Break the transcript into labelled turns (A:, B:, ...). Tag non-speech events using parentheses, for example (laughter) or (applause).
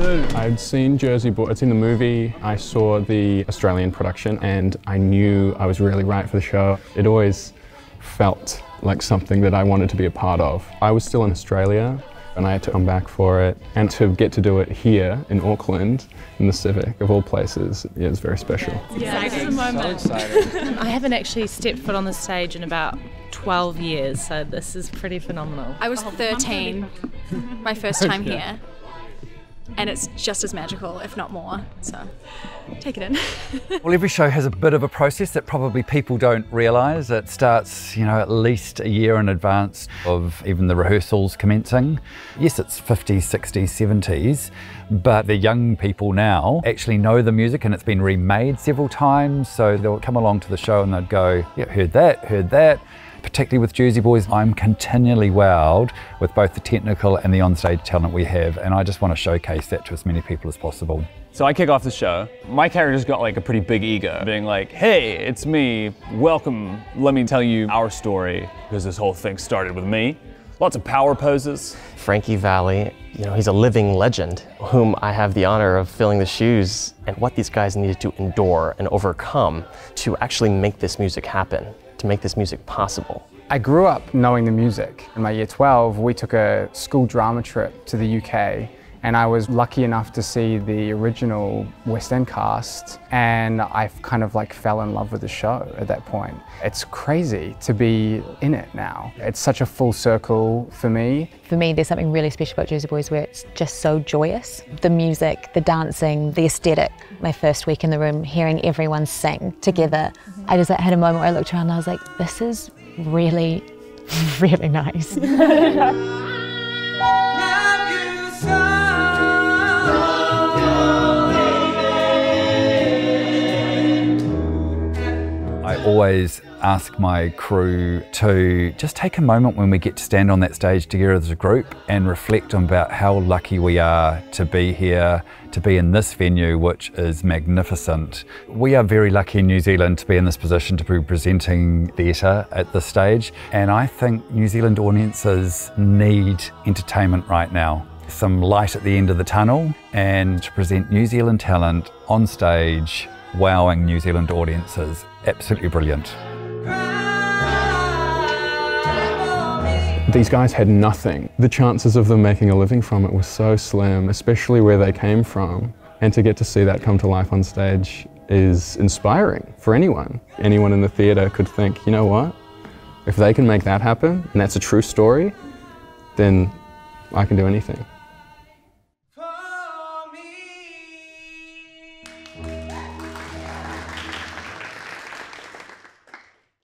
A: I'd seen Jersey Boy, it's in the movie, I saw the Australian production and I knew I was really right for the show. It always felt like something that I wanted to be a part of. I was still in Australia and I had to come back for it. And to get to do it here in Auckland, in the Civic, of all places, yeah, it's very special.
B: Yeah, this is a moment. (laughs) I haven't actually stepped foot on the stage in about 12 years, so this is pretty phenomenal.
C: I was 13, my first time (laughs) here, and it's just as magical, if not more. So take it in. (laughs)
D: well, every show has a bit of a process that probably people don't realise. It starts, you know, at least a year in advance of even the rehearsals commencing. Yes, it's 50s, 60s, 70s, but the young people now actually know the music and it's been remade several times. So they'll come along to the show and they'd go, yeah, heard that, heard that particularly with Jersey Boys, I'm continually wowed with both the technical and the onstage talent we have, and I just want to showcase that to as many people as possible.
E: So I kick off the show. My character's got like a pretty big ego, being like, hey, it's me, welcome, let me tell you our story, because this whole thing started with me. Lots of power poses.
F: Frankie Valli, you know, he's a living legend whom I have the honor of filling the shoes and what these guys needed to endure and overcome to actually make this music happen to make this music possible.
G: I grew up knowing the music. In my year 12, we took a school drama trip to the UK and I was lucky enough to see the original West End cast and I kind of like fell in love with the show at that point. It's crazy to be in it now. It's such a full circle for me.
H: For me, there's something really special about Jersey Boys where it's just so joyous. The music, the dancing, the aesthetic. My first week in the room, hearing everyone sing together, I just like, had a moment where I looked around and I was like, this is really, (laughs) really nice. (laughs)
D: always ask my crew to just take a moment when we get to stand on that stage together as a group and reflect on about how lucky we are to be here, to be in this venue, which is magnificent. We are very lucky in New Zealand to be in this position to be presenting theatre at this stage. And I think New Zealand audiences need entertainment right now some light at the end of the tunnel and to present New Zealand talent on stage wowing New Zealand audiences. Absolutely brilliant.
A: These guys had nothing. The chances of them making a living from it were so slim, especially where they came from. And to get to see that come to life on stage is inspiring for anyone. Anyone in the theatre could think, you know what? If they can make that happen, and that's a true story, then I can do anything.